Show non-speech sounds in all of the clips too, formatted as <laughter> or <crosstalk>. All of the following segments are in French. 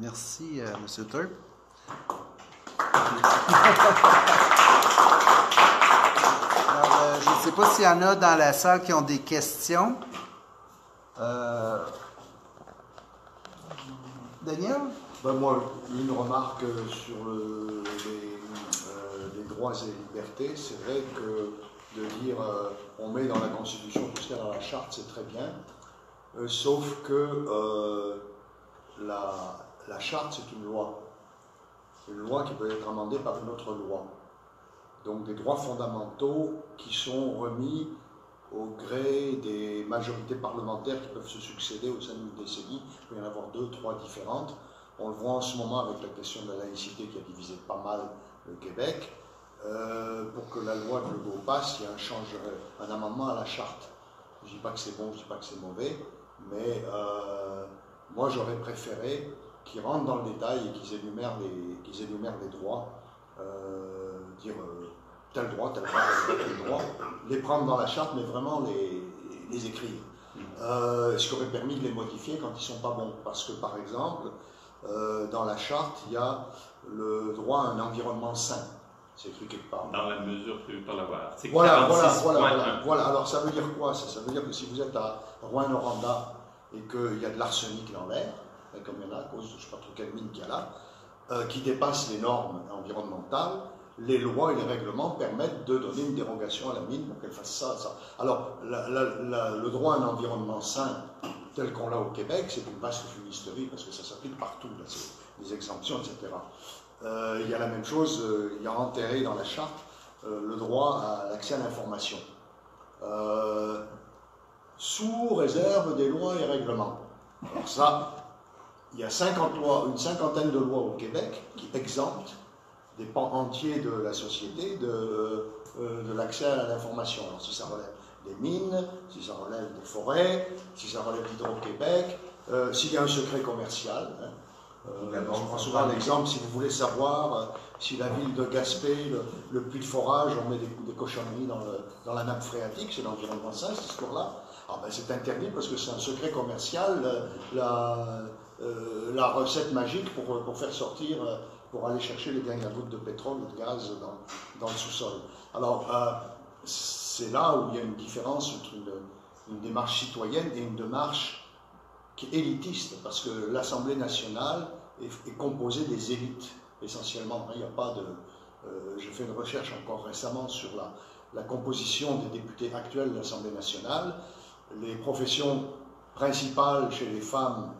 Merci, euh, M. Turp. Euh, je ne sais pas s'il y en a dans la salle qui ont des questions. Euh, Daniel? Ben moi, une remarque sur le- les, euh, les droits et libertés, c'est vrai que de dire euh, on met dans la Constitution tout ce qu'il y a dans la charte, c'est très bien, Euh, sauf que euh, la, la charte, c'est une loi. Une loi qui peut être amendée par une autre loi. Donc des droits fondamentaux qui sont remis au gré des majorités parlementaires qui peuvent se succéder au sein d'une décennie. Il peut y en avoir deux, trois différentes. On le voit en ce moment avec la question de la laïcité qui a divisé pas mal le Québec. Euh, pour que la loi de Legault passe, il y a un, change, un amendement à la charte. Je ne dis pas que c'est bon, je ne dis pas que c'est mauvais, mais euh, moi j'aurais préféré qu'ils rentrent dans le détail et qu'ils énumèrent les, qu'ils énumèrent les droits, euh, dire euh, tel droit, tel droit, tel droit, les prendre dans la charte, mais vraiment les, les écrire. Euh, ce qui aurait permis de les modifier quand ils ne sont pas bons. Parce que par exemple, dans la charte, il y a le droit à un environnement sain. C'est écrit quelque part. Dans la mesure prévue par la loi. Voilà, voilà, 46.1. voilà, voilà, voilà. Alors ça veut dire quoi? Ça Ça veut dire que si vous êtes à Rouen-Noranda et qu'il y a de l'arsenic dans l'air, comme il y en a à cause de je ne sais pas trop quelle mine qu'il y a là, euh, qui dépasse les normes environnementales, les lois et les règlements permettent de donner une dérogation à la mine pour qu'elle fasse ça, ça. Alors, le droit à un environnement sain, tel qu'on l'a au Québec, c'est une vaste fumisterie parce que ça s'applique partout, là, des exemptions, etc. Euh, il y a la même chose, euh, il y a enterré dans la charte euh, le droit à l'accès à l'information. Euh, sous réserve des lois et règlements. Alors ça, il y a 50 lois, une cinquantaine de lois au Québec qui exemptent des pans entiers de la société de, euh, de l'accès à l'information. Alors si ça relève des mines, si ça relève des forêts, si ça relève d'Hydro-Québec, euh, s'il y a un secret commercial. hein. Euh, je prends souvent l'exemple, si vous voulez savoir euh, si la ville de Gaspé, le, le puits de forage, on met des, des cochonneries dans, le- dans la nappe phréatique, c'est l'environnement sain, cette histoire-là. Ah ben, c'est interdit parce que c'est un secret commercial, euh, la, euh, la recette magique pour, faire sortir, euh, pour aller chercher les dernières gouttes de pétrole ou de gaz dans, le sous-sol. Alors, euh, c'est là où il y a une différence entre une, démarche citoyenne et une démarche qui est élitiste, parce que l'Assemblée nationale est, composée des élites, essentiellement. Il n'y a pas de... J'ai fait une recherche encore récemment sur la composition des députés actuels de l'Assemblée nationale. Les professions principales chez les femmes,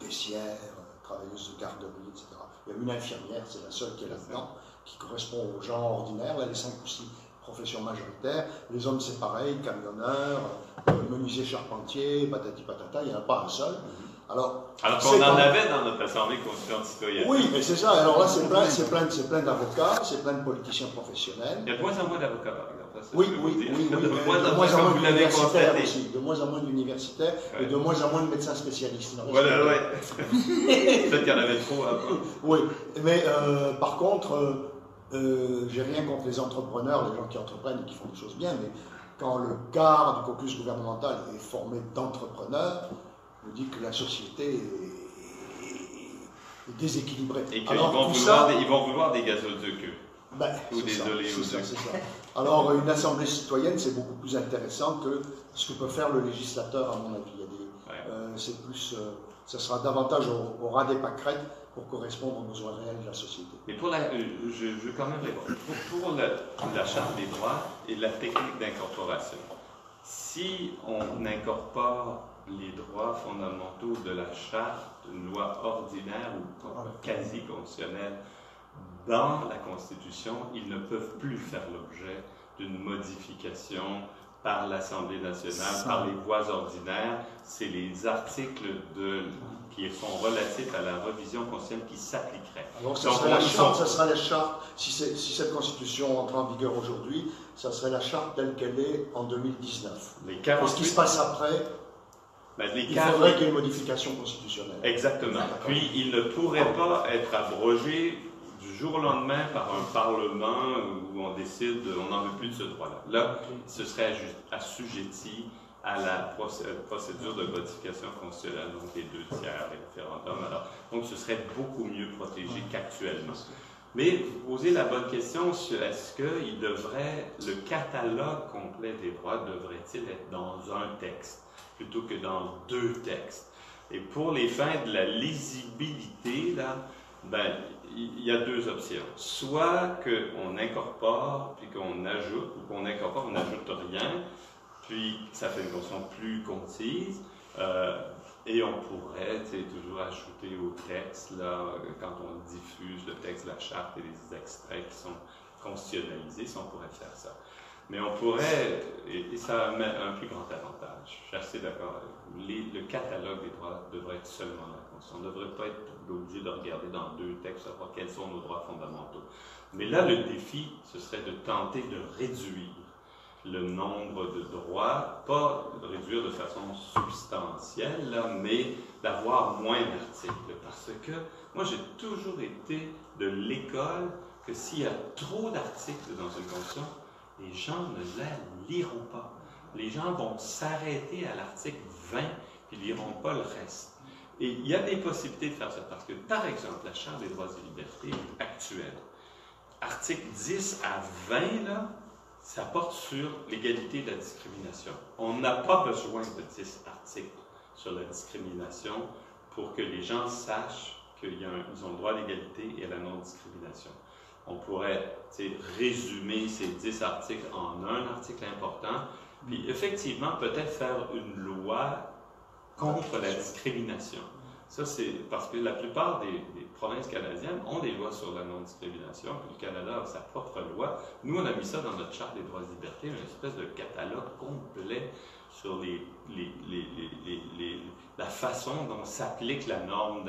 caissières, travailleuses de garderie, etc. Il y a une infirmière, c'est la seule qui est là-dedans, qui correspond aux gens ordinaires, là, les cinq ou six professions majoritaires. Les hommes, c'est pareil, camionneurs, euh, menuisier charpentier, patati patata, il n'y en a pas un seul. Alors, Alors c'est qu'on en avait dans notre Assemblée constituante citoyenne. Oui, mais c'est ça. Alors là, c'est plein, c'est plein, c'est plein d'avocats, c'est plein de politiciens professionnels. Il y a de moins en moins d'avocats, par exemple. Ça, Oui, oui, oui, oui, De moins en de moins, comme vous l'avez d'universitaires constaté. aussi, de moins en moins d'universitaires et de moins en moins de médecins spécialistes. Voilà, ouais. <laughs> Peut-être qu'il y en avait trop. Oui, mais euh, par contre, euh, euh, j'ai rien contre les entrepreneurs, les gens qui entreprennent et qui font des choses bien, mais quand le quart du caucus gouvernemental est formé d'entrepreneurs, je dis que la société est, déséquilibrée. Et qu'ils vont, vouloir ça, des- ils vont vouloir des gazoteux ben, ou des ça, ça, c'est ça. Alors, une assemblée citoyenne, c'est beaucoup plus intéressant que ce que peut faire le législateur, à mon avis. Il y a des, Ouais. euh, c'est plus, euh, ça sera davantage au, au ras des pâquerettes pour correspondre aux besoins réels de la société. Mais pour la, euh, je, je veux quand même répondre. Pour, pour la, la Charte des droits et la technique d'incorporation, si on incorpore les droits fondamentaux de la Charte, une loi ordinaire ou quasi constitutionnelle dans la Constitution, ils ne peuvent plus faire l'objet d'une modification par l'Assemblée nationale, Ça. par les voies ordinaires. C'est les articles de, qui sont relatifs à la revision constitutionnelle qui s'appliqueraient. Alors, ça Donc, la charte, ça sera la charte, si, cette constitution entre en vigueur aujourd'hui, ça serait la charte telle qu'elle est en 2019. Les Et ce 48 qui se passe après, ben, les il 40 faudrait qu'il y ait une modification constitutionnelle. Exactement. Puis, il ne pourrait pas être abrogé jour au lendemain par un Parlement où on décide, on n'en veut plus de ce droit-là. Là, ce serait assujetti à la procé- procédure de modification constitutionnelle, donc les deux tiers, les référendums. Alors, Donc, ce serait beaucoup mieux protégé qu'actuellement. Mais vous posez la bonne question sur est-ce que il devrait, le catalogue complet des droits devrait-il être dans un texte plutôt que dans deux textes? Et pour les fins de la lisibilité, là, ben, il y a deux options. Soit qu'on incorpore, puis qu'on ajoute, ou qu'on incorpore, on n'ajoute rien, puis ça fait une version plus concise. Euh, et on pourrait toujours ajouter au texte, là, quand on diffuse le texte la charte et les extraits qui sont constitutionnalisés, si on pourrait faire ça. Mais on pourrait, et, ça a un plus grand avantage, je suis assez d'accord le catalogue des droits devrait être seulement la Constitution. On ne devrait pas être obligé de regarder dans deux textes, savoir quels sont nos droits fondamentaux. Mais là, le défi, ce serait de tenter de réduire le nombre de droits, pas de réduire de façon substantielle, mais d'avoir moins d'articles. Parce que moi, j'ai toujours été de l'école que s'il y a trop d'articles dans une constitution, les gens ne la liront pas. Les gens vont s'arrêter à l'article 20 et liront pas le reste. Et il y a des possibilités de faire ça parce que, par exemple, la Charte des droits et libertés actuelle, article 10 à 20, là, ça porte sur l'égalité de la discrimination. On n'a pas besoin de 10 articles sur la discrimination pour que les gens sachent qu'ils ont le droit à l'égalité et à la non-discrimination. On pourrait résumer ces 10 articles en un article important, puis effectivement, peut-être faire une loi contre la discrimination. Ça, c'est parce que la plupart des, provinces canadiennes ont des lois sur la non-discrimination, le Canada a sa propre loi. Nous, on a mis ça dans notre charte des droits et libertés, une espèce de catalogue complet sur la façon dont s'applique la norme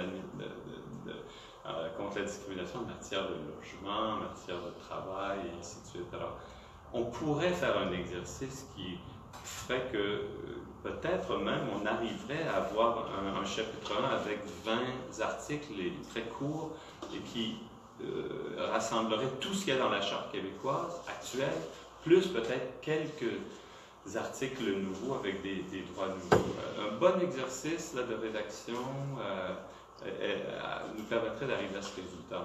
euh, contre la discrimination en matière de logement, en matière de travail, et ainsi on pourrait faire un exercice qui ferait que euh, peut-être même on arriverait à avoir un, chapitre 1 avec 20 articles très courts et qui euh, rassemblerait tout ce qu'il y a dans la Charte québécoise actuelle, plus peut-être quelques articles nouveaux avec des, droits nouveaux. Euh, un bon exercice de rédaction nous permettrait d'arriver à ce résultat.